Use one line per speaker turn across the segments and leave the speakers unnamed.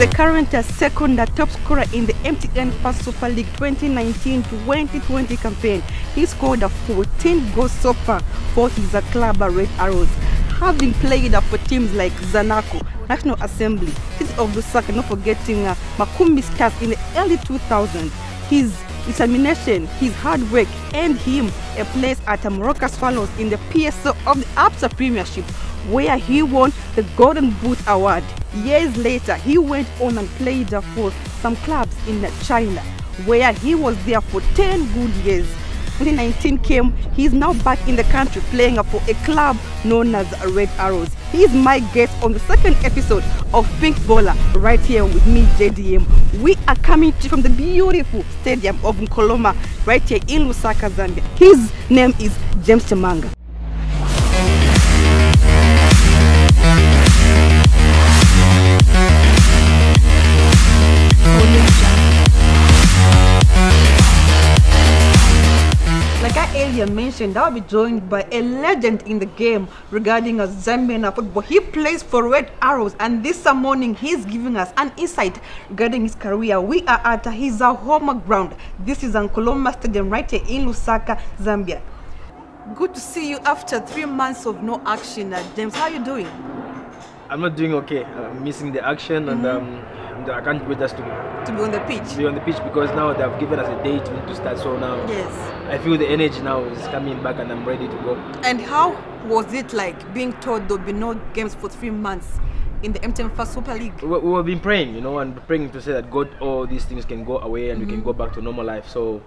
the current uh, second uh, top scorer in the MTN FAZ Super League 2019-2020 campaign. He scored uh, 14 goals so far for his club Red Arrows, having played for teams like Zanaco, National Assembly, City of Lusaka, not forgetting uh, Makumbi Stars in the early 2000s. His determination, his hard work earned him a place at Moroka Swallows in the PSL of the ABSA Premiership, where he won the Golden Boot Award. Years later, he went on and played for some clubs in China, where he was there for 10 good years. 2019 came, he is now back in the country playing for a club known as Red Arrows. He is my guest on the second episode of Pink BOLA right here with me, JDM. We are coming to from the beautiful stadium of Nkoloma right here in Lusaka, Zambia. His name is James Chamanga. Earlier mentioned, I'll be joined by a legend in the game regarding a Zambian football. He plays for Red Arrows, and this morning he's giving us an insight regarding his career. We are at his uh, home ground. This is Nkoloma Stadium right here in Lusaka, Zambia. Good to see you after three months of no action, uh, James. How are you doing?
I'm not doing okay. I'm missing the action, and um, I can't wait just to
To be on the pitch?
To be on the pitch because now they've given us a date to start. So now
Yes.
I feel the energy now is coming back, and I'm ready to go.
And how was it like being told there'll be no games for three months in the MTN FAZ Super League?
We, we have been praying, you know, and praying to say that God, all these things can go away and we can mm-hmm. go back to normal life. So,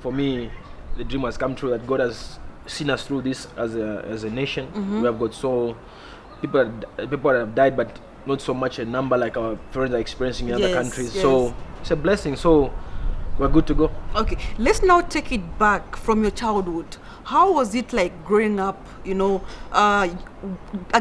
for me, the dream has come true that God has seen us through this as a as a nation. Mm-hmm. We have got so people people have died, but not so much a number like our friends are experiencing in other countries.
yes.
So it's a blessing. So we're good to go.
Okay, let's now take it back from your childhood. How was it like growing up? You know, uh,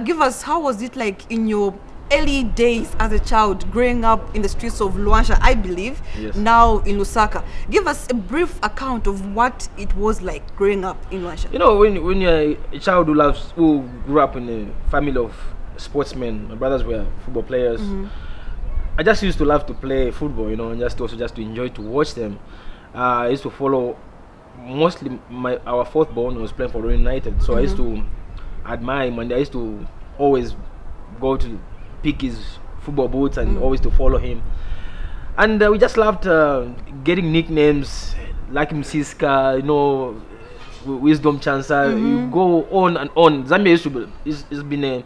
give us how was it like in your early days as a child, growing up in the streets of Luanshya, I believe,
Yes.
now in Lusaka. Give us a brief account of what it was like growing up in Luanshya.
You know, when when you're a child who loves who grew up in a family of sportsmen, my brothers were football players. I just used to love to play football, you know, and just also just to enjoy to watch them. Uh, I used to follow mostly my our fourth born was playing for Royal United, so I used to admire him, and I used to always go to pick his football boots and always to follow him. And uh, we just loved uh, getting nicknames like Msiska, you know, Wi- Wisdom Chansa. You go on and on. Zambia used to be, it's, it's been a,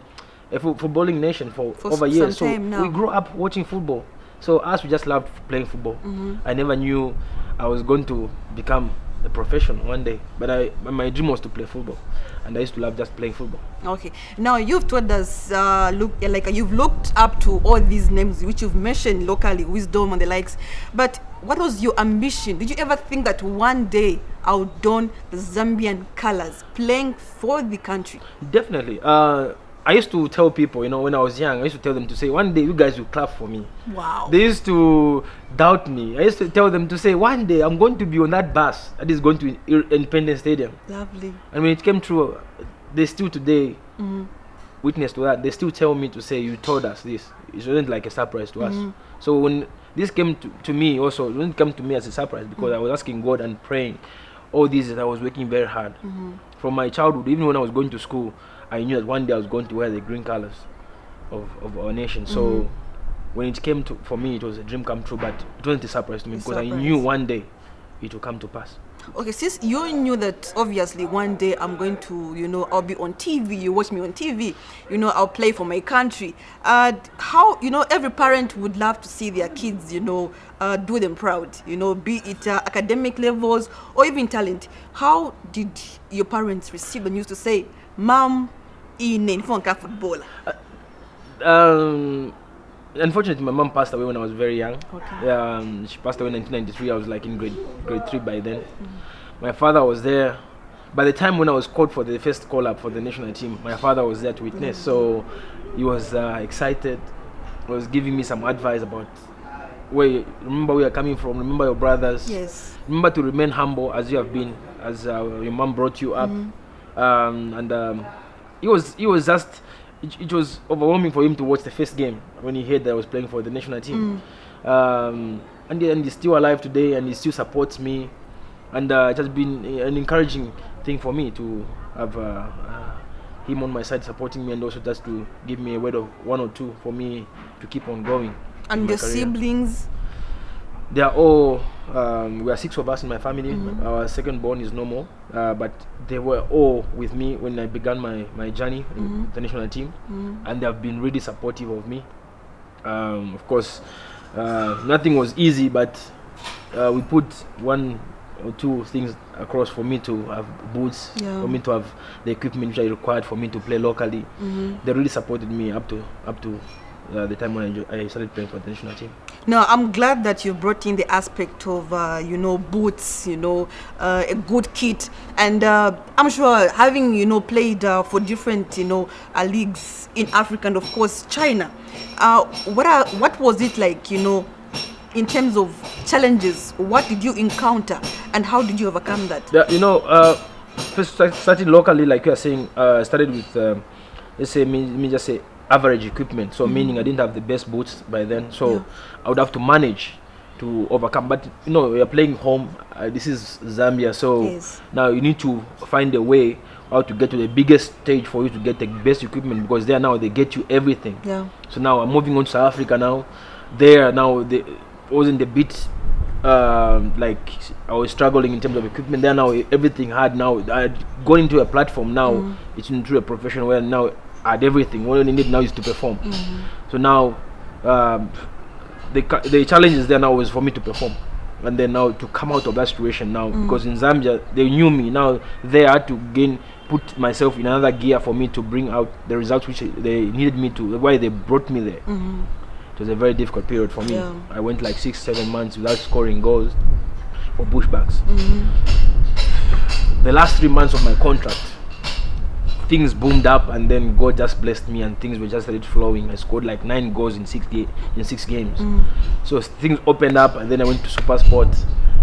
a fo- footballing nation for,
For
over years. So
now.
we grew up watching football. So us, we just loved playing football.
Mm-hmm.
I never knew I was going to become a professional one day, but I my dream was to play football, and I used to love just playing football.
Okay. Now you've told us, uh, look, like you've looked up to all these names which you've mentioned locally, wisdom and the likes. But what was your ambition? Did you ever think that one day I'll don the Zambian colors, playing for the country?
Definitely. Uh, I used to tell people, you know, when I was young, I used to tell them to say, one day you guys will clap for me.
Wow.
They used to doubt me. I used to tell them to say, one day I'm going to be on that bus that is going to Independence Stadium.
Lovely.
And when it came true, they still today mm-hmm. witness to that. They still tell me to say, you told us this. It wasn't like a surprise to us. Mm-hmm. So when this came to, to me also, it didn't come to me as a surprise because mm-hmm. I was asking God and praying all these that I was working very hard. From my childhood, even when I was going to school, I knew that one day I was going to wear the green colors of, of our nation. So when it came to for me, it was a dream come true, but it wasn't a surprise to me because I knew one day it will come to pass.
Okay, since you knew that obviously one day I'm going to, you know, I'll be on TV, you watch me on TV, you know, I'll play for my country. Uh, how, you know, every parent would love to see their kids, you know, uh, do them proud, you know, be it uh, academic levels or even talent. How did your parents receive the news to say, Mom, in a footballer?
Um, unfortunately, my mom passed away when I was very young.
Okay.
Um, she passed away in 1993. I was like in grade grade three by then. My father was there. By the time when I was called for the first call up for the national team, my father was there to witness. So he was uh, excited. He was giving me some advice about where you, remember where you're coming from. Remember your brothers.
Yes.
Remember to remain humble as you have been, as uh, your mom brought you up. Um, and um, he was he was just it, it was overwhelming for him to watch the first game when he heard that I was playing for the national team. Um, and, he- and he's still alive today and he still supports me. And uh, it has been an encouraging thing for me to have uh, uh, him on my side supporting me and also just to give me a word of one or two for me to keep on going.
And your
career.
siblings?
They are all, um, we are six of us in my family.
Mhm.
Our second born is no more, uh, but they were all with me when I began my, my journey in
Mhm.
the national team,
Mm.
and they have been really supportive of me. Um, of course, uh, nothing was easy, but uh, we put one or two things across for me to have boots,
Yeah.
for me to have the equipment which I required for me to play locally.
Mhm.
They really supported me up to up to uh, the time when I, I started playing for the national team.
No, I'm glad that you brought in the aspect of, uh, you know, boots, you know, uh, a good kit. And uh, I'm sure having, you know, played uh, for different, you know, uh, leagues in Africa and, of course, China, uh, what, are, what was it like, you know, in terms of challenges? What did you encounter and how did you overcome that?
Yeah, you know, first starting locally, like you are saying, started with, um, let's say, me, me just say average equipment. So meaning I didn't have the best boots by then. So
Yeah.
I would have to manage to overcome. But you know, we are playing home. Uh, this is Zambia, so
Yes.
now you need to find a way how to get to the biggest stage for you to get the best equipment because there now they get you everything.
Yeah.
So now I'm moving on to South Africa now. There now they wasn't a bit um, like I was struggling in terms of equipment. There now everything had now I gone into a platform now.
Mm.
It's into a profession where now had everything. What I need now is to perform. So now um, the the challenge is there now is for me to perform. And then now to come out of that situation now because in Zambia they knew me now they had to gain put myself in another gear for me to bring out the results which they needed me to why they brought me there
Mhm.
it was a very difficult period for me.
Yeah.
I went like six, seven months without scoring goals for Bush Bucks.
Mhm.
The last three months of my contract, things boomed up, and then God just blessed me, and things were just started flowing. I scored like nine goals in six in six games.
Mm.
So things opened up, and then I went to Super Sport.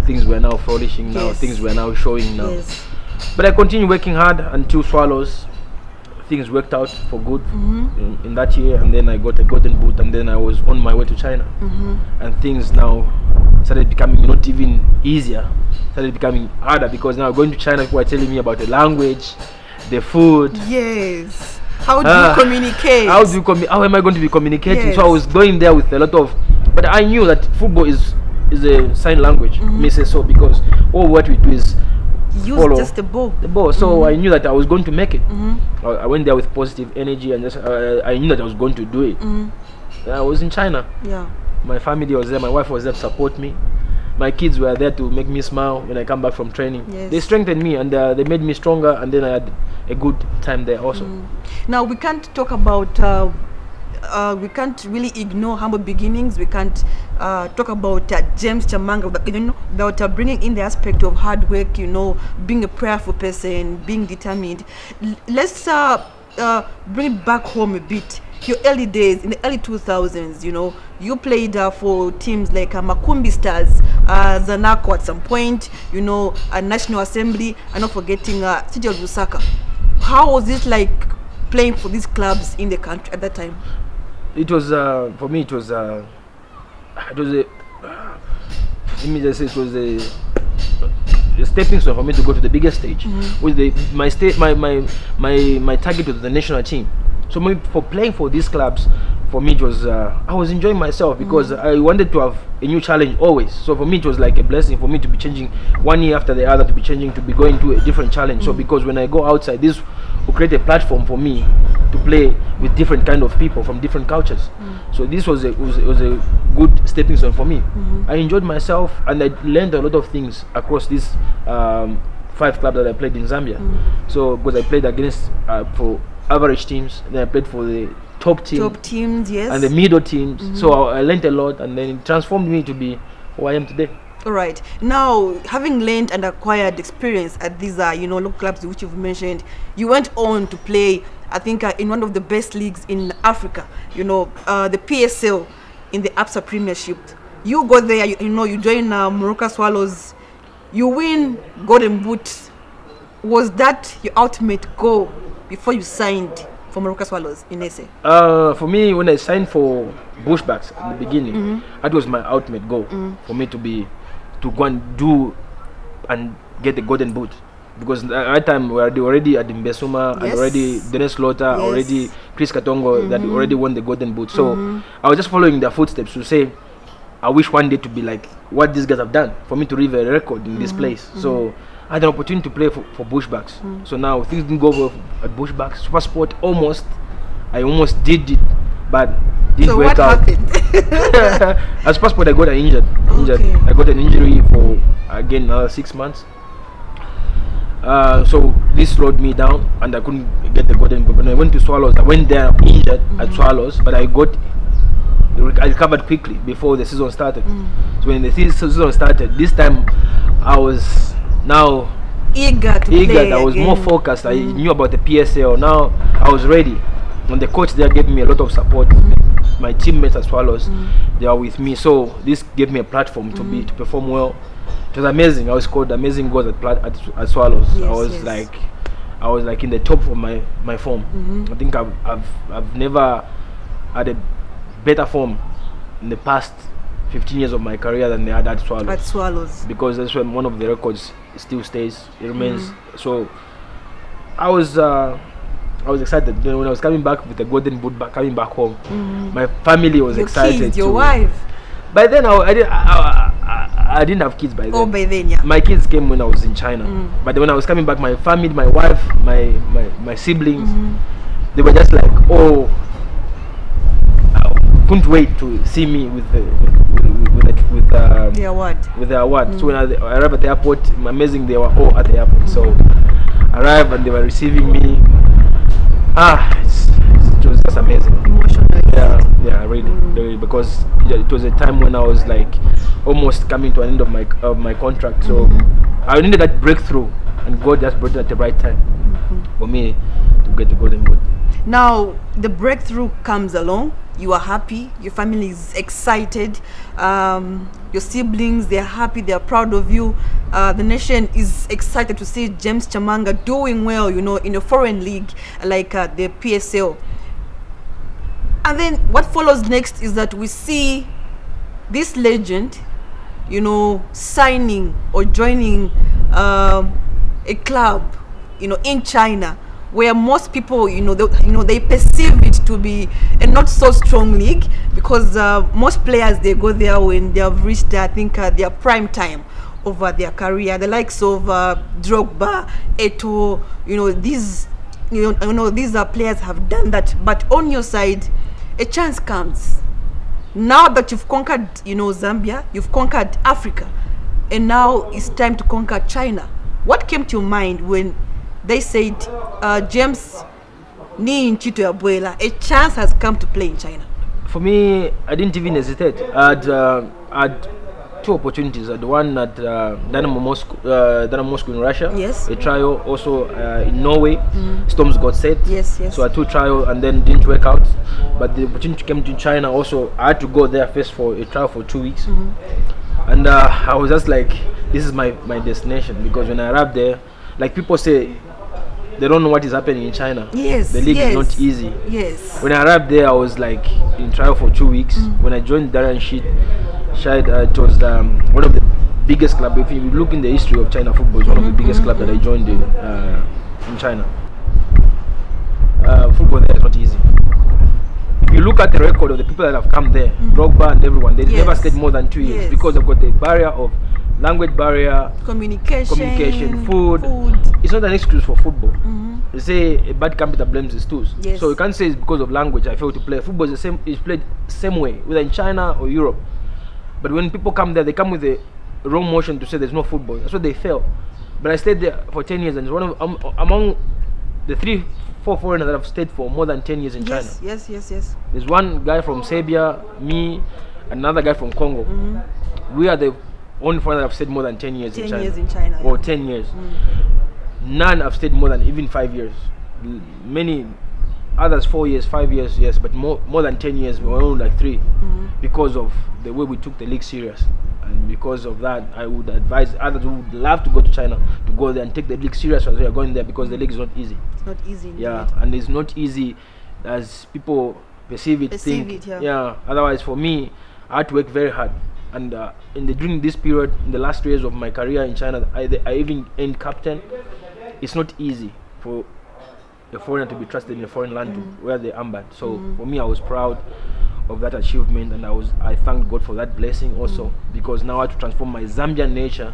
Things were now flourishing. Now
Yes.
things were now showing now.
Yes.
But I continued working hard until Swallows. Things worked out for good
Mhm.
in, in that year, and then I got a golden boot, and then I was on my way to China.
Mhm.
and things now started becoming not even easier started becoming harder because now going to china people are telling me about the language the food
Yes. How do
Ah,
you communicate?
how do you commu- how am i going to be communicating so i was going there with a lot of but i knew that football is is a sign language me say so because all what we do is
Use
follow
just the ball.
the ball so i knew that i was going to make it
Mhm.
I, I went there with positive energy and just uh, i knew that i was going to do it
Mhm.
i was in china
Yeah.
my family was there my wife was there to support me my kids were there to make me smile when i come back from training
Yes.
they strengthened me and uh, they made me stronger and then i had a good time there also
Mm. Now we can't talk about. Uh, uh, we can't really ignore humble beginnings. We can't uh, talk about uh, James Chamanga without, you know, without uh, bringing in the aspect of hard work. You know, being a prayerful person, being determined. L- let's uh, uh, bring it back home a bit. Your early days in the early 2000s, you know, you played uh, for teams like uh, Makumbi Stars, uh, Zanaco at some point, you know, a National Assembly, and not forgetting uh, City of Lusaka. How was it like playing for these clubs in the country at that time?
it was uh, for me it was uh, it was a let me just say it was a, a stepping stone for me to go to the biggest stage with the my state my, my my my target was the national team so for playing for these clubs for me it was uh, i was enjoying myself because i wanted to have a new challenge always. So for me it was like a blessing for me to be changing one year after the other to be changing to be going to a different challenge. So because when i go outside this will create a platform for me to play with different kind of people from different cultures. So this was a was, was a good stepping stone for me. I enjoyed myself and i learned a lot of things across this um, five clubs that i played in zambia. So because i played against uh, for average teams then i played for the top team
Top teams, yes.
and the middle teams so I, I learned a lot and then it transformed me to be who i am today
All right. Now, having learned and acquired experience at these, uh, you know, local clubs which you've mentioned, you went on to play, I think, uh, in one of the best leagues in Africa. You know, uh, the PSL in the ABSA Premiership. You go there, you, you know, you join uh, Moroka Swallows, you win Golden Boot. Was that your ultimate goal before you signed for Morocco Swallows in SA?
Uh, for me, when I signed for Bushbacks at the beginning,
Mm-hmm.
that was my ultimate goal
mm -hmm.
for me to be to go and do and get the golden boot. Because at that time we were already- at Mbesuma
yes.
and already Dennis Lota,
Yes. Mm-hmm.
already Chris Katongo mm -hmm. that already won the golden boot. So I was just following their footsteps to say, I wish one day to be like what these guys have done for me to leave a record in this
Mm-hmm.
place. So I had an opportunity to play for, for Bush Bucks.
Mm.
So now things didn't go well at Bush Bucks. Super Sport almost, I almost did it, but didn't
So
work
what
out.
happened?
As passport, I got an injured. Injured.
Okay.
I got an injury for again another six months. Uh, so this slowed me down, and I couldn't get the golden boot. When I went to Swallows, I went there injured at Swallows, but I got I recovered quickly before the season started. So when the season started, this time I was now
eager to
eager.
play
I was more
again.
focused. I mm. knew about the PSL. Now I was ready. And the coach there gave me a lot of support. Mm. My teammates at Swallows, mm. they are with me. So this gave me a platform to be to perform well. It was amazing. I was called amazing goals at plat- at, at Swallows. I was
yes.
like, I was like in the top of my my form. Mm-hmm. I think I've I've I've never had a better form in the past 15 years of my career than I had at Swallows
at Swallows.
because that's when one of the records still stays it remains so i was uh i was excited then when i was coming back with the golden boot back coming back home my family was
Your
excited
kids, your
too.
wife.
by then i, I, didn't, I, I, I, didn't have kids by then
Oh, by then, yeah.
my kids came when i was in china
Mm.
but when i was coming back my family my wife my my, my siblings
Mm-hmm.
they were just like oh I couldn't wait to see me with the with with um,
Yeah, what?
with the award.
Mm.
So when I, I arrived at the airport, amazing, they were all at the airport. So I arrived and they were receiving me. Ah, it's, it was just amazing.
Emotional.
Yeah, yeah, really, really, because it it was a time when I was like almost coming to an end of my of my contract. So
Mm-hmm.
I needed that breakthrough, and God just brought it at the right time
Mm-hmm.
for me to get the golden boot.
Now the breakthrough comes along. You are happy. Your family is excited. Um, your siblings they're happy. They're proud of you. Uh, the nation is excited to see James Chamanga doing well. You know, in a foreign league like uh, the PSL. And then what follows next is that we see this legend, you know, signing or joining um, a club, you know, in China, where most people, you know, they, you know, they perceive it to be a not so strong league because uh, most players they go there when they have reached, I think, uh, their prime time over their career. The likes of uh, Drogba, Eto'o, you know, these, you know, you know, these are players have done that. But on your side, a chance comes now that you've conquered you know zambia you've conquered africa and now it's time to conquer china what came to your mind when they said uh, james ni nchito ya bwela a chance has come to play in china
For me, I didn't even hesitate. I had, uh, two opportunities. Had one at uh, Dynamo Moscow, uh, Dynamo Moscow in Russia.
Yes.
A trial also uh, in Norway. Strømsgodset.
Yes, yes.
So I took trial and then didn't work out. But the opportunity came to China also. I had to go there first for a trial for two weeks. And uh, I was just like, this is my, my destination because when I arrived there, like people say, they don't know what is happening in China.
yes
The league
yes,
is not easy.
yes
When I arrived there, I was like in trial for two weeks. When I joined Darren Sheet, Shide, uh, it was um, one of the biggest club. If you look in the history of China football, it's one of the biggest club that I joined in uh, in China. Uh, football there is not easy. If you look at the record of the people that have come there, Drogba and everyone, they never stayed more than two years
Yes.
because they've got the barrier of language barrier.
communication
Communication, food.
food.
It's not an excuse for football.
Mhm.
They say a bad carpenter blames his tools.
Yes.
So you can't say it's because of language I failed to play. Football is the same is played same way, whether in China or Europe. But when people come there, they come with the wrong motion to say there's no football. That's what they fail. But I stayed there for ten years and it's one of um, among the three, four foreigners that have stayed for more than ten years in China.
yes yes yes yes
There's one guy from Serbia, me, another guy from Congo. We are the only foreigners that have stayed more than ten years
10
in China.
years in china
Or
yeah.
ten years mm. none have stayed more than even five years. L- Many others four years, five years, yes, but more more than ten years. We were only like 3 mm-hmm. because of the way we took the league serious, and because of that, I would advise others who would love to go to China to go there and take the league serious as we are going there because the mm. league is not easy.
It's not easy. Indeed.
Yeah, and it's not easy as people perceive it.
Perceive
think,
it, yeah.
Otherwise, for me, I had to work very hard. And uh, in the during this period, in the last years of my career in China, I, I even end captain. It's not easy for a foreigner to be trusted in a foreign land to mm. wear the armband. So mm. for me, I was proud of that achievement, and I was I thank God for that blessing also mm. because now I had to transform my Zambian nature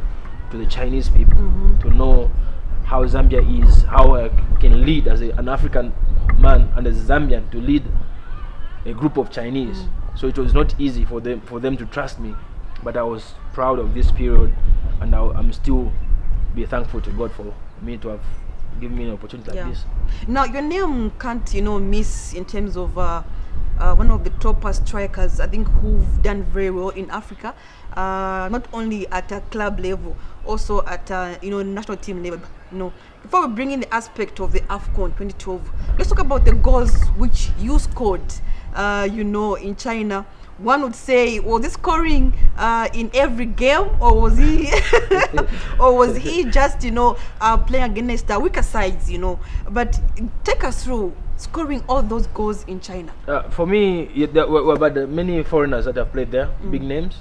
to the Chinese people mm-hmm. to know how Zambia is, how I can lead as a, an African man and as a Zambian to lead a group of Chinese. So it was not easy for them for them to trust me, but I was proud of this period, and I, I'm still be thankful to God for me to have given me an opportunity like this.
Now your name can't you know miss in terms of uh, uh, one of the top strikers I think who've done very well in Africa, uh, not only at a club level, also at a, you know national team level. You know, before we bring in the aspect of the Afcon 2012, let's talk about the goals which you scored. Uh, you know, in China. One would say, was he scoring uh, in every game, or was he, or was he just, you know, uh, playing against the weaker sides, you know? But take us through scoring all those goals in China.
Uh, for me, yeah, there were, were the many foreigners that have played there, big names.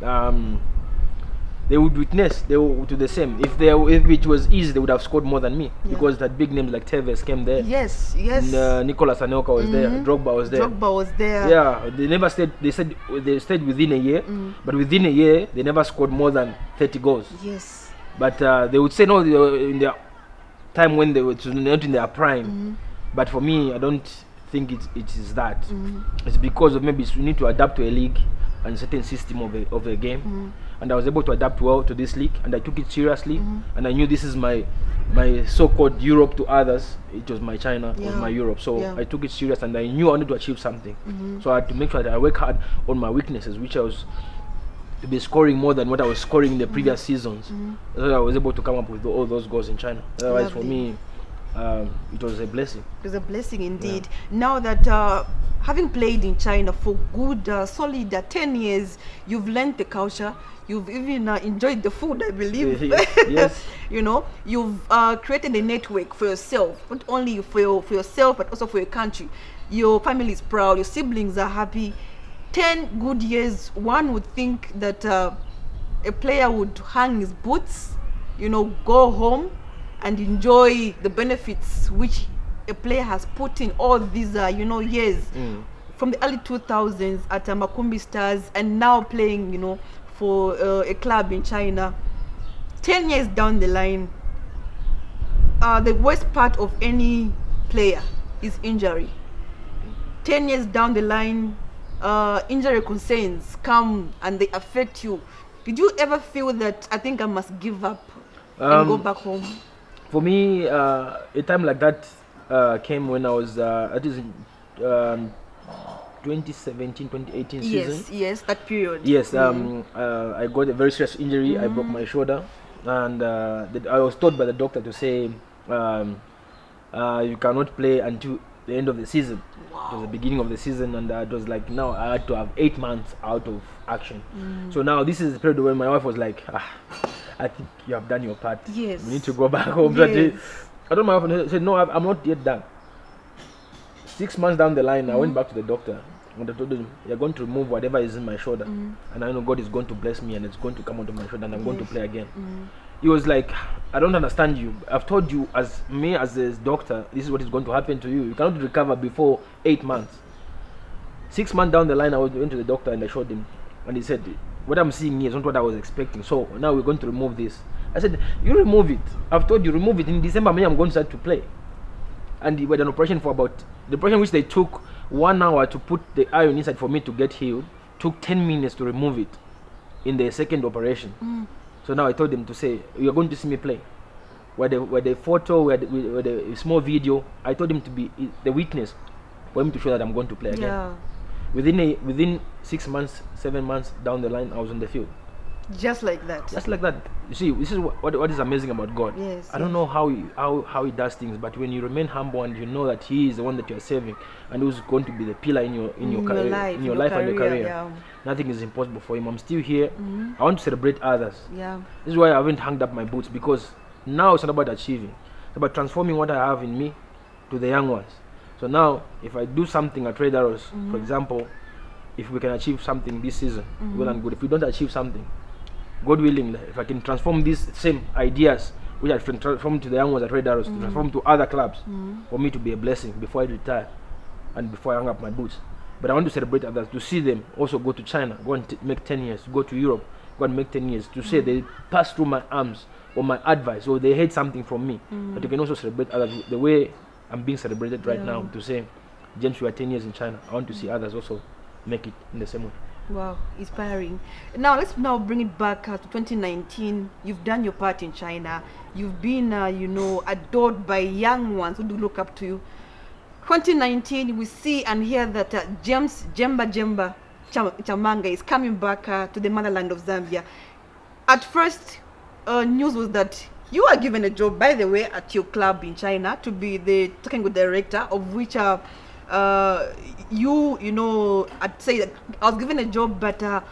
Um, they would witness they would do the same. If they if it was easy, they would have scored more than me
Yeah.
because that big names like Tevez came there.
Yes, yes.
And, uh, Nicolas Anelka was there.
Mhm.
Drogba was there.
Drogba was there.
Yeah, they never stayed. They said they stayed within a year,
Mm.
but within a year they never scored more than 30 goals.
Yes.
But uh, they would say no, they were in their time when they were not in their prime.
Mhm.
But for me, I don't think it, it is that.
Mhm.
It's because of maybe we need to adapt to a league and certain system of a, of a game. And I was able to adapt well to this league, and I took it seriously.
Mhm.
And I knew this is my my so-called Europe to others. It was my China,
Yeah.
my Europe. So
Yeah.
I took it serious, and I knew I wanted to achieve something.
Mhm.
So I had to make sure that I work hard on my weaknesses, which I was to be scoring more than what I was scoring in the previous seasons.
Mhm.
So I was able to come up with all those goals in China. Otherwise, for me, um, it was a blessing.
It was a blessing indeed. Now that uh, having played in China for good, uh, solid uh, 10 years, you've learned the culture. You've even uh, enjoyed the food, I believe.
Yes.
you know, you've uh, created a network for yourself, not only for, your, for yourself, but also for your country. Your family is proud, your siblings are happy. 10 good years, one would think that uh, a player would hang his boots, you know, go home and enjoy the benefits which a player has put in all these, uh, you know, years
Mm.
from the early 2000s at uh, Makumbi Stars and now playing, you know, for uh, a club in China. 10 years down the line, uh, the worst part of any player is injury. 10 years down the line, uh, injury concerns come and they affect you. Did you ever feel that I think I must give up and go
Um,
back home?
For me, uh, a time like that uh, came when I was, uh, is in um, 2017 2018 season.
Yes, yes, that period.
Yes,
Mm.
um, uh, I got a very serious injury. I broke my shoulder, and uh, the, I was told by the doctor to say um, uh, you cannot play until the end of the season. wow. It was the beginning of the season, and uh, it was like now I had to have eight months out of action.
Mm.
So now this is the period when my wife was like, ah, "I think you have done your part.
Yes.
you need to go back home."
Yes.
I told my wife, and I said, "No, I'm not yet done." Six months down the line, I
Mm.
went back to the doctor and I told him, You're going to remove whatever is in my shoulder. And I know God is going to bless me and it's going to come out of my shoulder and I'm going to play again.
Mm.
He was like, I don't understand you. I've told you, as me, as a doctor, this is what is going to happen to you. You cannot recover before eight months. Six months down the line, I went to the doctor and I showed him. And he said, What I'm seeing here is not what I was expecting. So now we're going to remove this. I said, You remove it. I've told you, remove it. In December, me, I'm going to start to play and we had an operation for about the operation which they took one hour to put the iron inside for me to get healed took 10 minutes to remove it in the second operation
Mm.
so now i told them to say you're going to see me play where the where the photo where the, where the small video i told him to be the witness for him to show that i'm going to play again
Yeah,
within a within six months seven months down the line i was on the field
just like that.
just like that you see this is what, what, is amazing about god
Yes,
i don't know how he, how how he does things but when you remain humble and you know that he is the one that you're serving and who's going to be the pillar in your in your, career,
life,
in your life and your career
yeah.
nothing is impossible for him i'm still here
Mhm.
i want to celebrate others
Yeah.
this is why i haven't hung up my boots because Now it's not about achieving. It's about transforming what I have in me to the young ones. So now, if I do something at Red Arrows, for mm-hmm. example, if we can achieve something this season, mm-hmm. well and good. If we don't achieve something, God willing, if I can transform these same ideas, which I can transform to the young ones at Red Arrows, to mm-hmm. transform to other clubs, for me to be a blessing before I retire and before I hang up my boots. But I want to celebrate others, to see them also go to China, go and t- make 10 years, go to Europe, go and make 10 years, to say they pass through my arms or my advice or they heard something from me. But you can also celebrate others the way I'm being celebrated right now to say, James, you are 10 years in China. I want to see others also make it in the same way.
Wow, inspiring. Now let's now bring it back uh, to 2019. You've done your part in China. You've been, uh, you know, adored by young ones who do look up to you. 2019, we see and hear that uh, James Jemba Jemba Cham- Chamanga is coming back uh, to the motherland of Zambia. At first, uh, news was that you were given a job, by the way, at your club in China to be the technical director, of which uh, uh, you, you know, I'd say that I was given a job, but uh,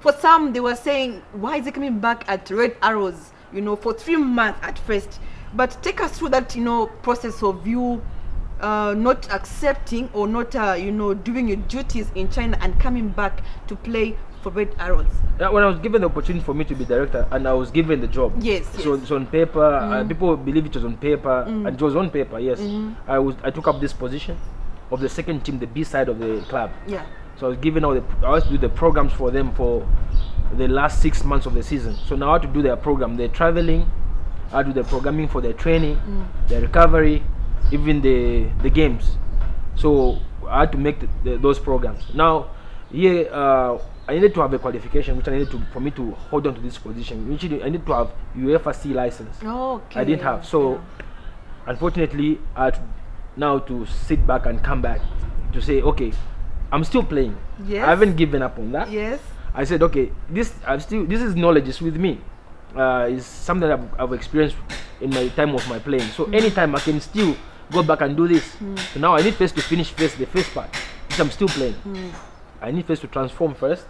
for some they were saying, why is he coming back at Red Arrows? You know, for three months at first. But take us through that, you know, process of you uh, not accepting or not, uh, you know, doing your duties in China and coming back to play for Red Arrows.
When I was given the opportunity for me to be director and I was given the job.
Yes,
So
yes.
it's on paper. Uh, people believe it was on paper, and it was on paper. Yes, I was. I took up this position of the second team, the B side of the club.
Yeah.
So I was given all the. I was to do the programs for them for the last six months of the season. So now I had to do their program. They're traveling. I do the programming for their training, their recovery, even the the games. So I had to make the, the, those programs. Now here uh, I needed to have a qualification, which I needed to for me to hold on to this position. Which I need to have UEFA C license.
Okay.
I didn't have. So unfortunately, I had now to sit back and come back to say, okay, I'm still playing.
Yes.
I haven't given up on that.
Yes.
I said, okay, this I'm still this is knowledge is with me. Uh, is something that I've, I've experienced in my time of my playing. So mm. anytime I can still go back and do this. Mm. So now I need first to finish first the first part, which I'm still playing. Mm. I need first to transform first.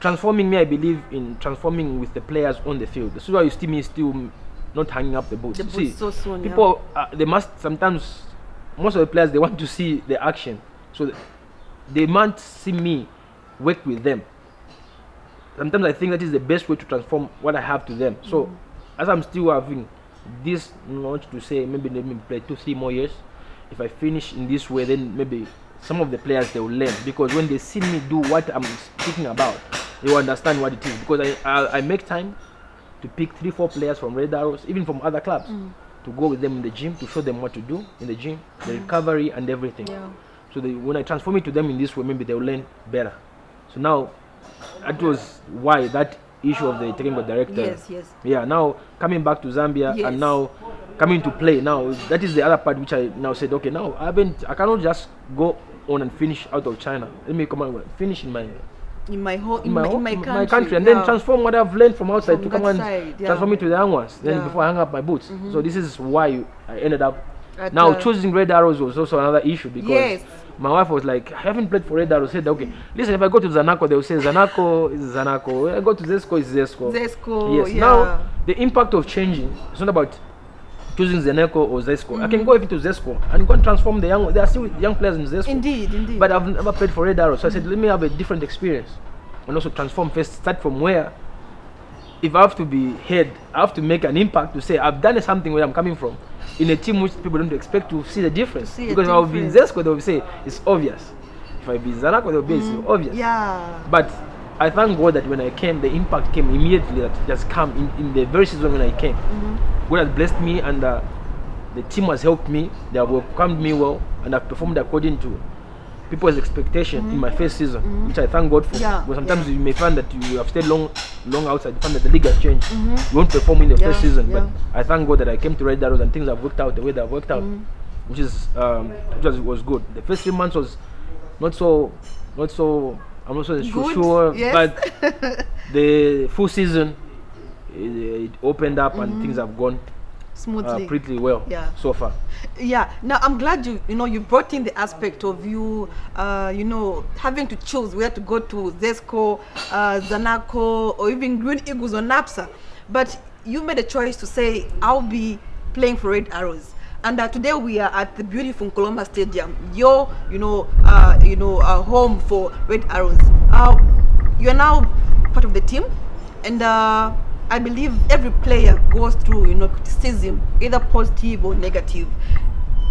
Transforming me, I believe in transforming with the players on the field. This is why you see me still not hanging up the boots.
The
see,
so soon, yeah.
people uh, they must sometimes most of the players they want to see the action, so th- they must see me work with them. Sometimes I think that is the best way to transform what I have to them. So,
Mm.
as I'm still having this knowledge to say, maybe let me play two, three more years. If I finish in this way, then maybe some of the players they will learn because when they see me do what I'm speaking about, they will understand what it is. Because I I, I make time to pick three, four players from Red Arrows, even from other clubs,
Mm.
to go with them in the gym to show them what to do in the gym, the recovery and everything.
Yeah.
So they, when I transform it to them in this way, maybe they'll learn better. So now, that was why that issue of the technical director.
Yes, yes.
Yeah. Now coming back to Zambia
Yes.
and now coming to play. Now that is the other part which I now said. Okay, now I haven't. I cannot just go on and finish out of China. Let me come and finish in my
In my home,
in my,
in my,
home-
country,
and
yeah.
then transform what I've learned from outside
From
to come and
side, yeah.
transform it to the young ones. Then
Yeah.
before I hang up my boots. So this is why I ended up.
At,
now
uh,
choosing Red Arrows was also another issue because
Yes.
my wife was like, I haven't played for Red Arrows. Said okay, listen, if I go to Zanaco, they will say Zanaco is Zanaco. When I go to Zesco, is Zesco.
Zesco,
Yes. Now the impact of changing. It's not about choosing Zanaco or Zesco. I can mm-hmm. go even to Zesco and go and transform the young. There are still young players in Zesco.
Indeed, indeed.
But I've never played for Red Arrow, so I said, let me have a different experience and also transform first. Start from where, if I have to be head, I have to make an impact to say I've done something where I'm coming from, in a team which people don't expect to see the difference.
see
because if I would be in. Zesco, they will say it's obvious. If I be Zanaco, they will be it's mm-hmm. obvious.
yeah.
But I thank God that when I came, the impact came immediately. That just come in, in the very season when I came.
Mm-hmm.
God has blessed me, and uh, the team has helped me. They have welcomed me well, and I've performed according to people's expectation in my first season, which I thank God for.
Mm-hmm. Yeah,
Because sometimes
yeah.
you may find that you have stayed long, long outside. You find that the league has changed. You won't perform in the first
Mm-hmm.
Season,
yeah.
but I thank God that I came to Red Arrows and things have worked out the way they have worked out,
Mm-hmm.
which is um, which was, was good. The first three months was not so, not so. I'm not so
Good,
sure,
yes.
but the full season it, it opened up and things have gone uh,
Smoothly.
pretty well
Yeah.
so far.
yeah now i'm glad you you know you brought in the aspect of you uh you know having to choose where to go to zesco uh zanaco or even green eagles or napsa but you made a choice to say I'll be playing for Red Arrows. And uh, today we are at the beautiful Nkoloma Stadium, your, you know, uh, you know, uh, home for Red Arrows. Uh, you are now part of the team, and uh, I believe every player goes through, you know, criticism, either positive or negative.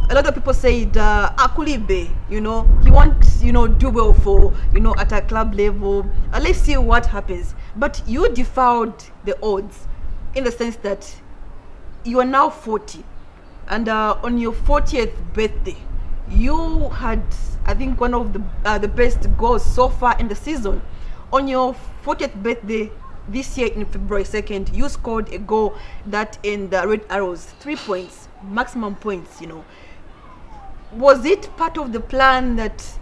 A lot of people said uh, Akulibe, you know, he won't, you know, do well for, you know, at a club level. Uh, let's see what happens. But you defied the odds, in the sense that you are now 40 and uh, on your 40th birthday you had i think one of the uh, the best goals so far in the season on your 40th birthday this year in february 2nd you scored a goal that in the red arrows three points maximum points you know was it part of the plan that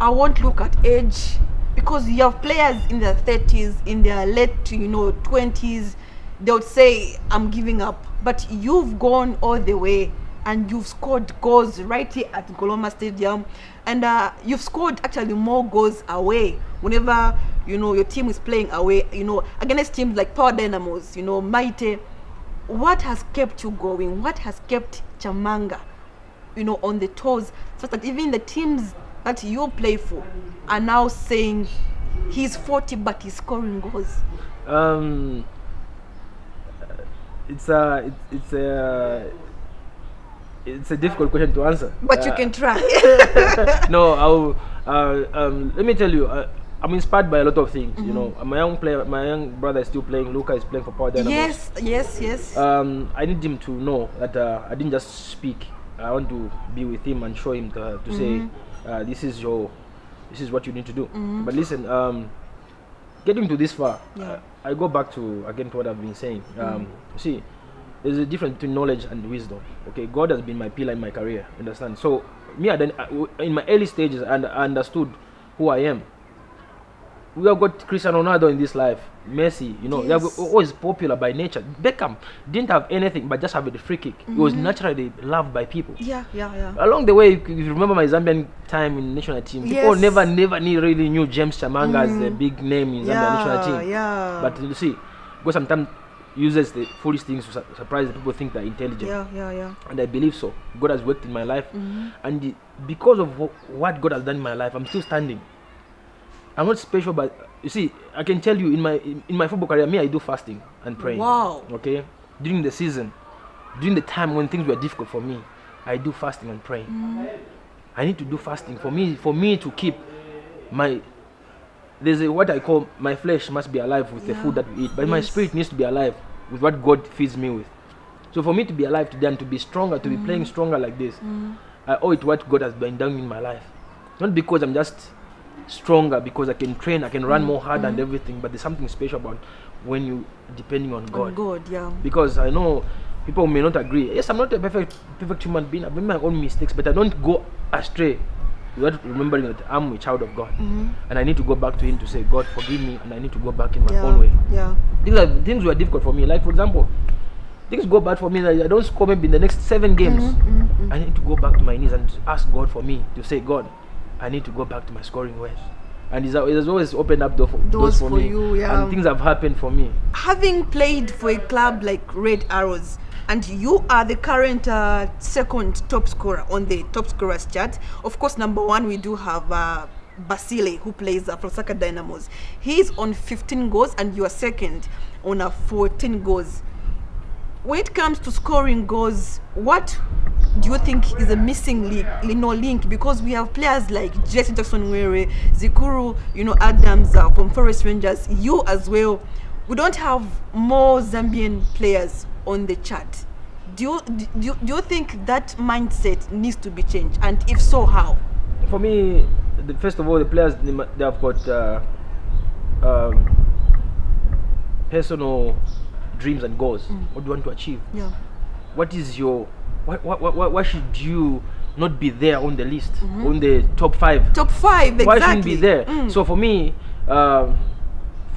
I won't look at age because you have players in their 30s, in their late, you know, 20s. They would say, I'm giving up. But you've gone all the way and you've scored goals right here at Nkoloma Stadium. And uh, you've scored actually more goals away whenever, you know, your team is playing away, you know, against teams like Power Dynamos, you know, Maite. What has kept you going? What has kept Chamanga? you know, on the toes, so that even the teams that you play for are now saying he's 40 but he's scoring goals.
Um, it's a it's, a it's a difficult question to answer.
But you
Uh,
can try.
no, I'll, uh, um, let me tell you, uh, I'm inspired by a lot of things. You know,
Mm-hmm.
my young player, my young brother is still playing. Luca is playing for Power Dynamos.
yes, yes, yes.
Um, I need him to know that uh, I didn't just speak. I want to be with him and show him to, to say, uh, this is your, this is what you need to do. But listen, um, getting to this far,
Yeah.
uh, I go back to again to what I've been saying. Um, See, there's a difference between knowledge and wisdom. Okay, God has been my pillar in my career. Understand? So me, I then in my early stages, and I understood who I am. We have got Cristiano Ronaldo in this life, Messi. You know, they are always popular by nature. Beckham didn't have anything but just have the free kick. He was mm-hmm. naturally loved by people.
yeah, yeah, yeah.
Along the way, if you remember my Zambian time in national team, people never, never really knew James Chamanga as the mm. big name in Zambia national team.
yeah.
But you see, because sometimes uses the foolish things to su- surprise the people think they're intelligent.
yeah, yeah, yeah.
And I believe so. God has worked in my life,
Mm-hmm.
and the, because of wh- what God has done in my life, I'm still standing. I'm not special, but you see, I can tell you in my in, in my football career, me I do fasting and praying.
Wow.
Okay, during the season, during the time when things were difficult for me, I do fasting and praying. I need to do fasting for me for me to keep my there's a what I call my flesh must be alive with the food that we eat, but my spirit needs to be alive with what God feeds me with. So for me to be alive today and to be stronger, to be mm. playing stronger like this, mm. I owe it to what God has been doing in my life. Not because I'm just stronger, because I can train, I can run mm. more hard and everything, but there's something special about when you depending on God
On God, yeah.
because I know people may not agree. Yes, I'm not a perfect perfect human being. I've made my own mistakes, but I don't go astray without remembering that I'm a child of God, mm-hmm. and I need to go back to Him to say, God, forgive me, and I need to go back in my
Yeah,
own way.
yeah.
Things are things were difficult for me. Like for example, things go bad for me. I don't score maybe in the next seven mm-hmm, games. Mm-hmm. I need to go back to my knees and ask God for me to say, God, I need to go back to my scoring ways. And He has always opened up doors
Doors
for,
for
me,
you, yeah.
and things have happened for me.
having played for a club like Red Arrows, and you are the current uh, second top scorer on the top scorers chart. Of course, number one we do have uh, Basile, who plays uh, for Saka Dynamos. He's on 15 goals, and you are second on uh, 14 goals. When it comes to scoring goals, what do you think is a missing link, know, link? Because we have players like Jesse Jackson Were, Zikuru, you know, Adams uh, from Forest Rangers, you as well. We don't have more Zambian players on the chart. Do you, do you, do you think that mindset needs to be changed? And if so, how?
for me, the, first of all, the players they, they have got uh, um, personal dreams and goals. What do you want to achieve?
Yeah.
What is your what what, what, why should you not be there on the list on the top five?
Top five, exactly.
Why shouldn't be there?
Mm.
So for me, um,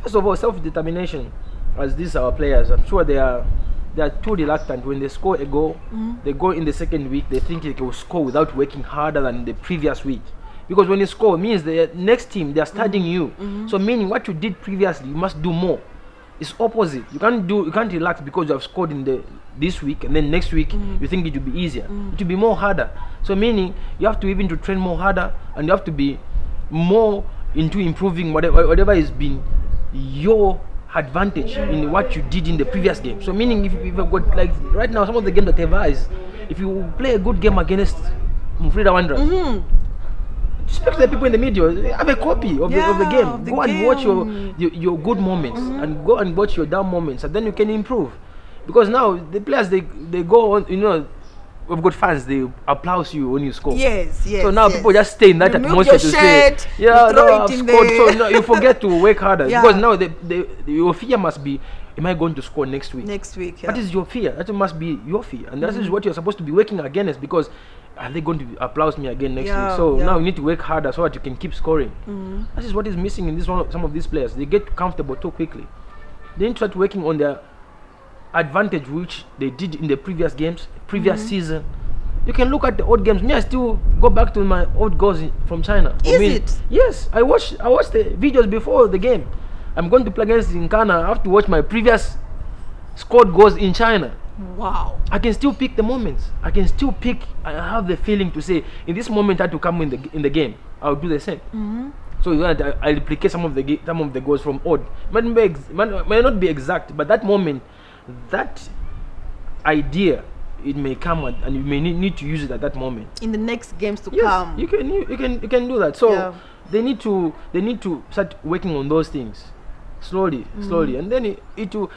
first of all, self-determination. As these are our players, I'm sure they are they are too reluctant when they score a goal. Mm. They go in the second week, they think they will score without working harder than the previous week. Because when you score, means the next team they are studying mm. you. Mm-hmm. So meaning what you did previously, you must do more. it's opposite. You can't do you can't relax because you have scored in the this week and then next week
Mm.
you think it will be easier. Mm. It will be more harder. So meaning you have to even to train more harder and you have to be more into improving whatever whatever has been your advantage in what you did in the previous game. So meaning if you've got like right now some of the games that have is if you play a good game against Mufulira Wanderers,
Mhm.
speak to the people in the media. Have a copy of, the, of the game.
of the
go and watch your, your your good moments and go and watch your down moments, and then you can improve. Because now the players they they go on. You know, we've got fans. They applaud you when you score.
Yes, yes.
So now
yes.
people just stay in that
Remove
atmosphere to say,
shirt, you
yeah, no, I've scored. So no, you forget to work harder
Yeah.
because now the, the, your fear must be, am I going to score next week?
next week.
That
yeah.
is your fear. That must be your fear, and that is what you're supposed to be working against. Because are they going to applaud me again next
Yeah,
week? So
yeah.
now you need to work harder so that you can keep scoring.
Mhm.
That is what is missing in this one. Some of these players they get comfortable too quickly. They need to start working on their advantage, which they did in the previous games, previous
Mm-hmm.
season. You can look at the old games. Me, I still go back to my old goals in, from China.
Is
me-
it?
Yes, I watch. I watch the videos before the game. I'm going to play against Nkana. I have to watch my previous scored goals in China.
Wow.
I can still pick the moments. I can still pick. I have the feeling to say, in this moment, I had to come in the in the game. I'll do the same.
Mhm.
So you know, I, I replicate some of the some of the goals from odd. Might, be ex- might, might not be exact, but that moment, that idea, it may come and, and you may need, need to use it at that moment.
In the next games to
Yes,
come.
you can you, you can you can do that. So
Yeah.
they need to they need to start working on those things slowly, mm-hmm. slowly, and then it, it will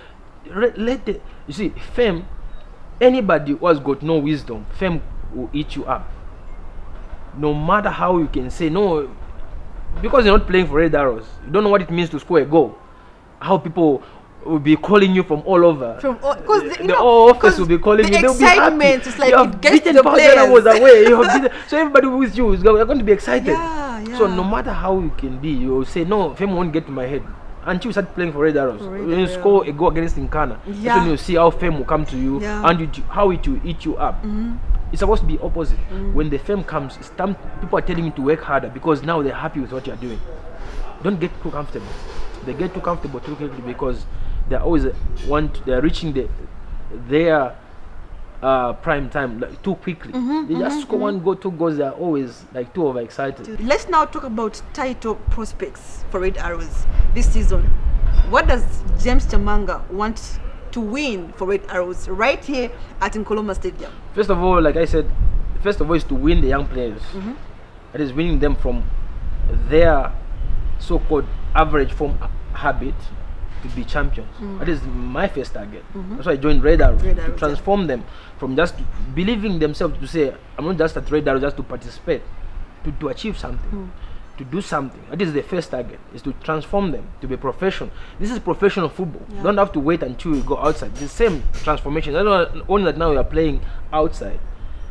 re- let the you see fame. Anybody who has got no wisdom, fame will eat you up. No matter how you can say no, because you're not playing for Red Arrows, you don't know what it means to score a goal. How people will be calling you from all over.
From all- 'cause
the,
the- you
the
know,
whole office will be calling
the
you. They'll be happy.
excitement is like
you
it
have
gets to
beaten
the
Paul Jana was away. You have beaten, so everybody who is you is go- going to be excited.
Yeah, yeah.
So no matter how you can be, you will say no. Fame won't get to my head until you start playing for Red Arrows.
Red
when you score a goal against Nkana, that's
Yeah.
when you see how fame will come to you
Yeah.
and it, how it will eat you up.
Mhm.
It's supposed to be opposite.
Mm.
When the fame comes, it's time, people are telling you to work harder because now they're happy with what you're doing. Don't get too comfortable. They get too comfortable too quickly because they're always want they're reaching the their uh, prime time like, too quickly.
Mhm,
they just
mhm,
score one goal, two goals. They're always like too overexcited.
Let's now talk about title prospects for Red Arrows this season. What does James Chamanga want to win for Red Arrows right here at Nkoloma Stadium?
First of all, like I said, first of all is to win the young players.
Mhm.
That is winning them from their so-called average form habit to be champions. Mm. That is my first target. Mm-hmm. That's why I joined Red Arrows
Red
to
Arrows, yeah.
transform them from just believing themselves to say, I'm not just at Red Arrows just to participate, to, to achieve something. Mm. To do something. That is the first target, is to transform them to be professional. This is professional football.
Yeah.
You don't have to wait until you go outside. The same transformation. Not only- only that now you are playing outside,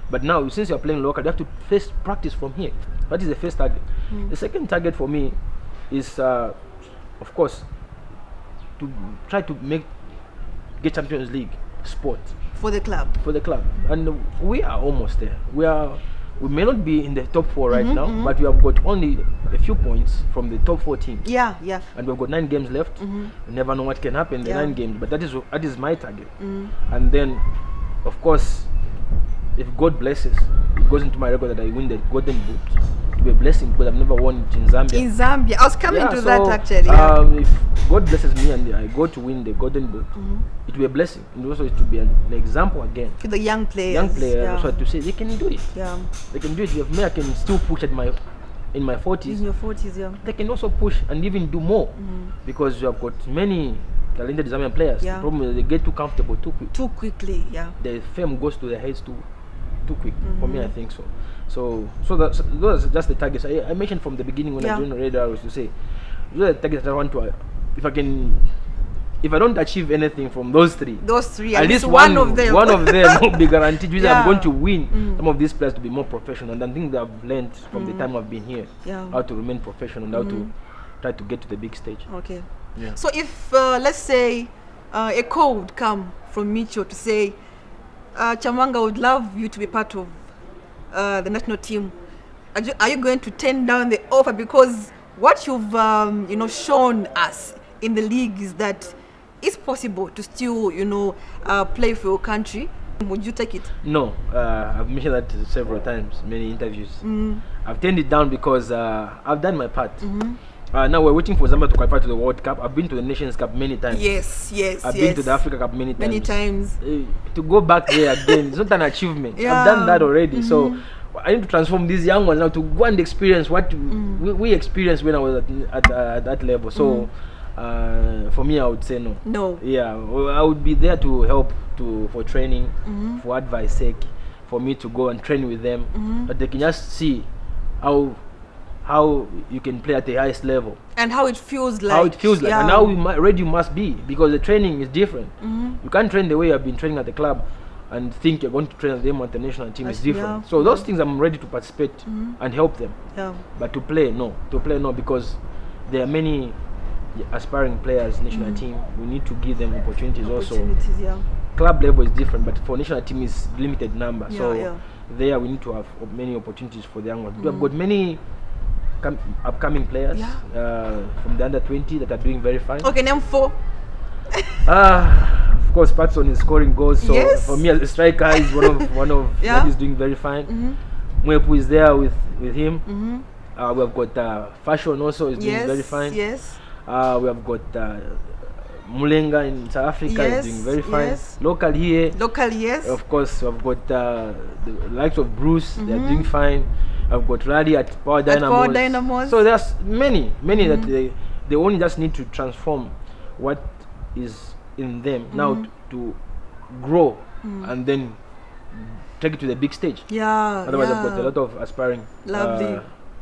but now since you are playing local, you have to first practice from here. That is the first target. Mm. The second target for me is, uh, of course, to try to make get Champions League sport
For the club.
for the club, and we are almost there. We are. We may not be in the top four right
Mhm,
now,
mhm.
but we have got only a few points from the top four teams,
Yeah, yeah.
and we've got nine games left.
Mhm.
You never know what can happen the
Yeah.
nine games, but that is that is my target.
Mm.
And then, of course, if God blesses, it goes into my record that I win the Golden Boot. It will be a blessing because I've never won it in Zambia.
In Zambia. I was coming
Yeah,
to
so,
that actually. Yeah.
Um, if God blesses me and I go to win the Golden Boot,
Mhm.
it will be a blessing. And also it will be an, an example again.
To the young players.
Young players
Yeah.
also to say they can do it.
yeah.
They can do it. If me, I can still push at my in my
40s.
In
your 40s, yeah.
They can also push and even do more
Mhm.
because you have got many talented Zambian players.
Yeah.
The problem is they get too comfortable too quick.
Too quickly, yeah.
the fame goes to their heads too too quick for me i
Mhm.
think so so so that's those are just the targets i, I mentioned from the beginning when
Yeah.
i joined Red Arrows to say those are the targets that i want to uh, if i can if i don't achieve anything from those three
Those three,
at least one,
of them.
one of them will be guaranteed
Yeah.
i'm going to win
Mm.
some of these players to be more professional and i think that i've learned from the
Mm.
time i've been here
Yeah.
how to remain professional and how to try to get to the big stage
Okay.
yeah
So if uh, let's say uh, a call would come from Micho to say, uh, Chamanga would love you to be part of uh, the national team, are you, are you going to turn down the offer because what you've um, you know shown us in the league is that it's possible to still, you know, uh, play for your country, would you take it?
No, uh, I've mentioned that several times, many interviews.
Mm.
I've turned it down because uh, I've done my part.
Mm-hmm.
Uh, now we're waiting for Zambia to qualify to the World Cup. I've been to the Nations Cup many times.
Yes, yes,
I've
yes.
been to the Africa Cup many times.
Many times.
Uh, to go back there again, it's not an achievement.
Yeah.
I've done that already. So
Mm-hmm.
I need to transform these young ones now to go and experience what
Mm.
we, we experienced when I was at, at, uh, at that level. So
Mm.
uh, for me, I would say no.
No.
Yeah, well, I would be there to help to for training,
Mm-hmm.
for advice sake, for me to go and train with them,
Mm-hmm.
but they can just see how how you can play at the highest level,
And how it feels like.
how it feels like, and how mu- ready you must be because the training is different.
Mhm.
You can't train the way you have been training at the club and think you're going to train them at the national team is different.
yeah,
So those things I'm ready to participate
Mhm.
and help them.
Yeah.
But to play, no. To play, no, because there are many aspiring players national team. We need to give them opportunities also
Mm-hmm. Yeah.
club level is different, but for national team is limited number.
Yeah,
so
yeah.
there we need to have op- many opportunities for the young ones. We have got many com- upcoming players
Yeah.
uh, from the under 20 that are doing very fine.
Okay, name four.
Ah, of course, Patson is scoring goals. So
Yes.
for me as a striker, is one of one of
Yeah.
that is doing very fine.
Mm-hmm.
Mwepu is there with with him.
Mm-hmm.
Uh, we have got uh, Fashion also is doing
Yes.
very fine.
Yes.
Uh, we have got uh, Mulenga in South Africa
Yes,
is doing very fine.
yes.
Local here,
Local, yes.
Of course, we have got uh, the likes of Bruce. They're
Mhm.
doing fine. I've got Rally at Power
At
Dynamos.
Power Dynamos.
So there's many, many that
Mhm.
they they only just need to transform what is in them now
Mhm.
t- to grow
Mm.
and then take it to the big stage.
Yeah.
Otherwise,
yeah.
I've got a lot of aspiring
Lovely.
uh,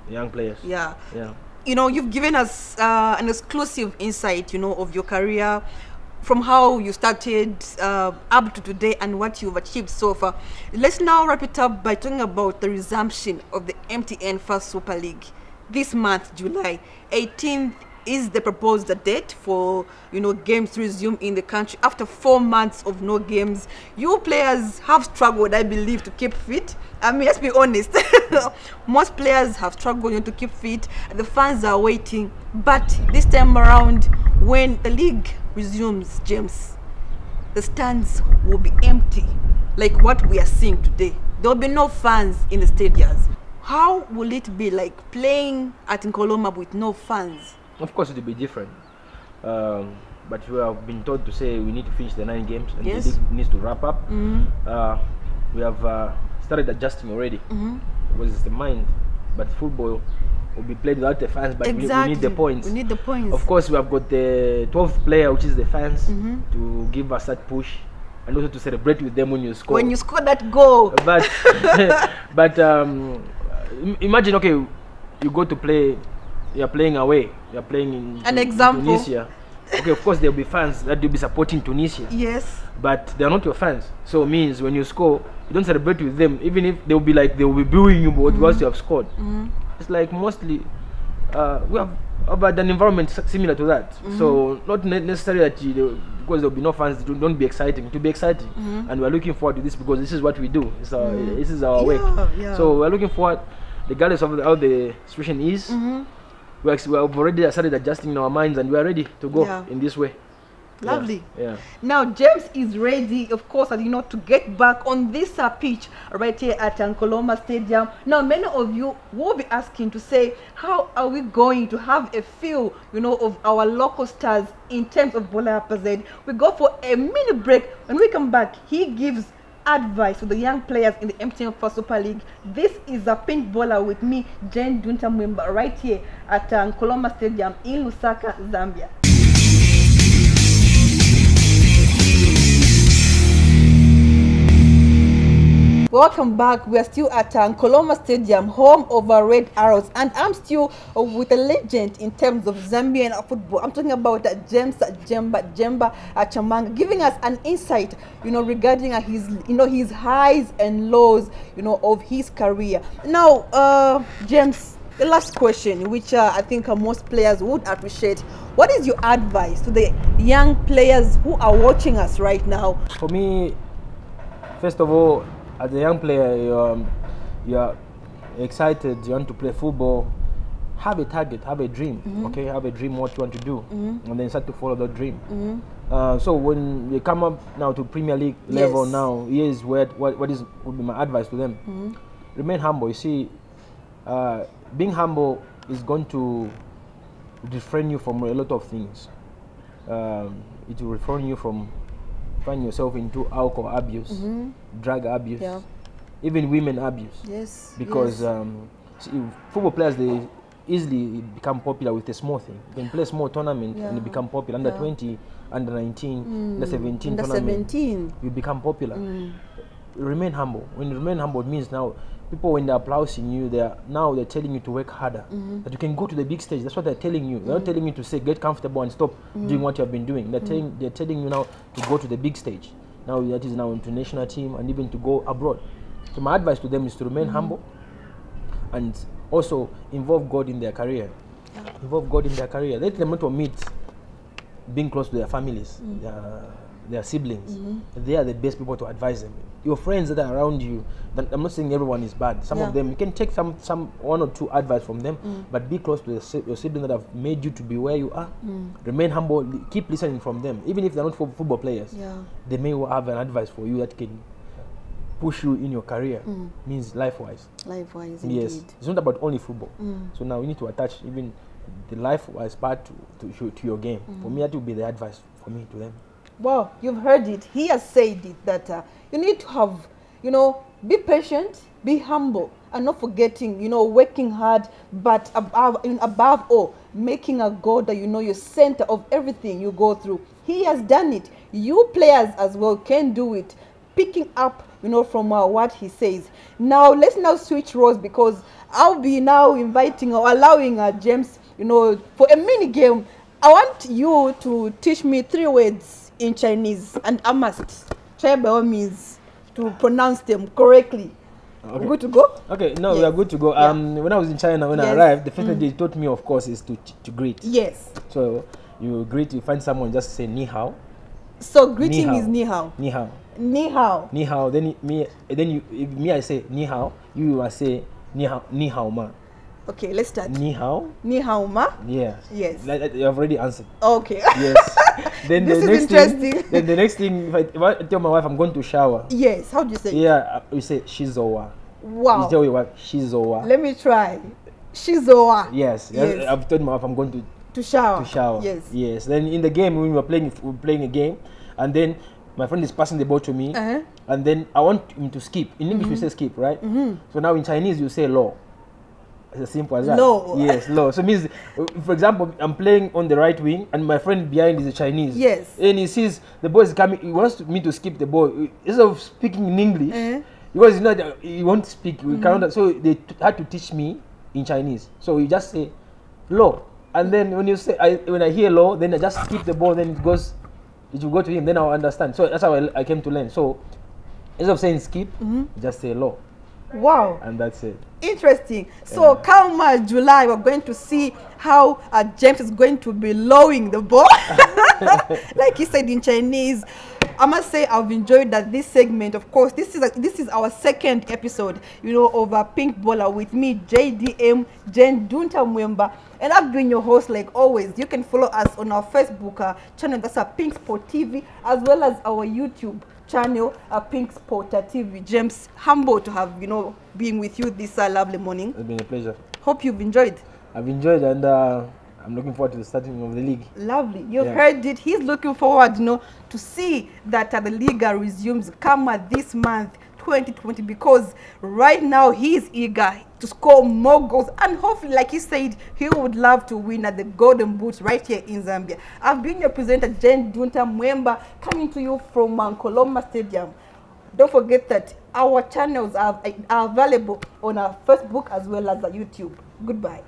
young players.
Yeah.
Yeah.
you know you've given us uh, an exclusive insight you know of your career from how you started uh, up to today and what you've achieved so far. Let's now wrap it up by talking about the resumption of the mtn FAZ super league this month july 18th is the proposed date for you know games to resume in the country after four months of no games. You players have struggled i believe to keep fit. I mean let's be honest. Most players have struggled you know, to keep fit. The fans are waiting. But this time around when the league resumes james the stands will be empty like what we are seeing today there will be no fans in the stadiums how will it be like playing at Nkoloma with no fans
Of course, it will be different. Um, but we have been told to say we need to finish the nine games and
Yes.
the league needs to wrap up.
mm-hmm.
uh, we have uh, started adjusting already
Mm-hmm.
because it's the mind. But football will be played without the fans, but
exactly
we, need the points.
we need the points
Of course, we have got the 12th player, which is the fans,
mm -hmm.
to give us that push and also to celebrate with them when you score.
when you score that goal
but but um, imagine, okay, you go to play, you're playing away, you're playing in,
An
in
example.
Tunisia. Okay, of course, there'll be fans that will be supporting Tunisia
yes
but they are not your fans. So it means when you score, you don't celebrate with them, even if they'll will be like they will be booing you but once you have scored.
mm-hmm.
It's like mostly uh, we have about an environment similar to that. So not ne- necessarily that you, because there will be no fans, don't, don't be exciting. To be exciting,
Mhm.
and we're looking forward to this because this is what we do. It's our,
Mhm.
This is our work.
Yeah, yeah.
So we're looking forward, regardless of how the situation is.
Mm-hmm.
We have already started adjusting our minds, and we are ready to go
Yeah.
in this way.
Lovely.
Yeah.
Now James is ready, of course, as you know, to get back on this uh, pitch right here at Nkoloma Stadium. Now, many of you will be asking to say, how are we going to have a feel, you know, of our local stars in terms of Bola Pazed? We go for a mini break. When we come back, he gives advice to the young players in the MTN FAZ Super League. This is a Pink BOLA with me, Jane Dunta Mwimba, right here at Nkoloma Stadium in Lusaka, Zambia. Welcome back. We are still at um, Koloma Stadium, home of our Red Arrows, and I'm still uh, with a legend in terms of Zambian football. I'm talking about uh, James Jemba Jemba uh, Chamanga, giving us an insight, you know, regarding uh, his, you know, his highs and lows, you know, of his career. Now, uh, James, the last question, which uh, I think uh, most players would appreciate. What is your advice to the young players who are watching us right now?
For me, first of all, as a young player, you, um, you are excited, you want to play football, have a target, have a dream, okay? Have a dream what you want to do, and then start to follow that dream. Uh, so when they come up now to Premier League level
Yes.
now, here's where what, what is would be my advice to them.
Mm-hmm.
Remain humble. You see, uh, being humble is going to refrain you from a lot of things. Um, it will refrain you from finding yourself into alcohol abuse, mm -hmm. drug abuse.
Yeah.
even women abuse
Yes.
because
yes.
um, see, football players they easily become popular with a small thing. You can play small tournament and
Yeah.
you become popular. Under
Yeah.
20, under 19, mm. under 17
Under
tournament,
17.
you become popular.
Mm.
Remain humble. When you remain humble, it means now people when they're applauding you, they're now they're telling you to work harder.
Mm-hmm.
That you can go to the big stage. That's what they're telling you. They're not telling you to say get comfortable and stop
Mm-hmm.
doing what you have been doing. They're telling they're telling you now to go to the big stage. Now that is now into national team and even to go abroad. So my advice to them is to
Mm-hmm.
remain humble and also involve God in their career. Involve God in their career. Let them not omit being close to their families,
Mm.
their, their siblings.
Mm-hmm.
They are the best people to advise them. Your friends that are around you, that- I'm not saying everyone is bad. Some
Yeah.
of them, you can take some, some one or two advice from them,
Mm.
but be close to the, your siblings that have made you to be where you are.
Mm.
Remain humble. Keep listening from them, even if they're not fo- football players.
Yeah.
They may have an advice for you that can push you in your career. Means life-wise.
Life-wise,
Yes,
indeed.
it's not about only football.
Mm.
So now you need to attach even the life wise part to, to, to, to your game. For me, that would be the advice for me to them.
Well, you've heard it. He has said it that uh, you need to have, you know, be patient, be humble, and not forgetting, you know, working hard, but above, above all, making a God that you know your center of everything you go through. He has done it. You players as well can do it. Picking up, you know, from uh, what he says. Now let's now switch roles because I'll be now inviting or allowing uh, James, you know, for a mini game. I want you to teach me three words in Chinese, and I must try by all means to pronounce them correctly.
Okay.
Good to go?
Okay, no, we are good to go.
Yeah.
Um, when I was in China, when I arrived, the first thing they taught me, of course, is to to greet.
Yes.
So you greet, you find someone, just say ni hao,
So greeting
Ni
is ni hao.
ni hao,
Ni hao.
ni hao. Then me, then you, me, I say ni hao. You will say ni hao, ni hao ma,
Okay, let's start.
ni hao.
Ni hao ma.
Yeah.
Yes.
You have already answered.
Okay.
Yes. then
This
the
is
next thing,
interesting.
then the next thing, if I, if I tell my wife I'm going to shower,
yes. How do you say?
yeah, uh, we say shizowa.
Wow.
You tell your wife shizowa.
Let me try. Shizoa.
Yes,
Yes.
yes. I've told my wife I'm going to
To shower.
to shower.
Yes.
Yes. Then in the game when we were playing we were playing a game, and then my friend is passing the ball to me,
Uh-huh.
and then I want him to skip. In English we say skip, right? Hmm. So now in Chinese you say law. It's as simple as that.
Law.
Yes, law. So it means, uh, for example, I'm playing on the right wing, and my friend behind is a Chinese.
Yes.
And he sees the ball is coming. He wants me to skip the ball. Instead of speaking in English,
Uh-huh.
because you know he won't speak. We cannot. So they had to teach me in Chinese. So you just say law, and then when you say I, when I hear law, then I just skip the ball. Then it goes, it will go to him. Then I'll understand. So that's how I, I came to learn. So instead of saying skip, just say law,
Wow.
and that's it.
Interesting. So come uh, July, we're going to see how uh, James is going to be lowing the ball, like he said in Chinese. I must say I've enjoyed that this segment. Of course, this is a, this is our second episode, you know, of a Pink BOLA with me, JDM Jen Dunta Mwemba, and I've been your host like always. You can follow us on our Facebook uh, channel, that's a Pink Sport TV, as well as our YouTube channel, a Pink Sport TV. James, humble to have you know being with you this uh, lovely morning.
It's been a pleasure.
Hope you've enjoyed.
I've enjoyed, and uh, I'm looking forward to the starting of the league.
Lovely. You've
Yeah.
heard it. He's looking forward, you know, to see that uh, the Liga resumes come this month, 2020, because right now he is eager to score more goals and hopefully, like he said, he would love to win at the Golden Boots right here in Zambia. I've been your presenter, Jen Dunta Mwemba, coming to you from Mankoloma Stadium. Don't forget that our channels are, are available on our Facebook as well as our YouTube. Goodbye.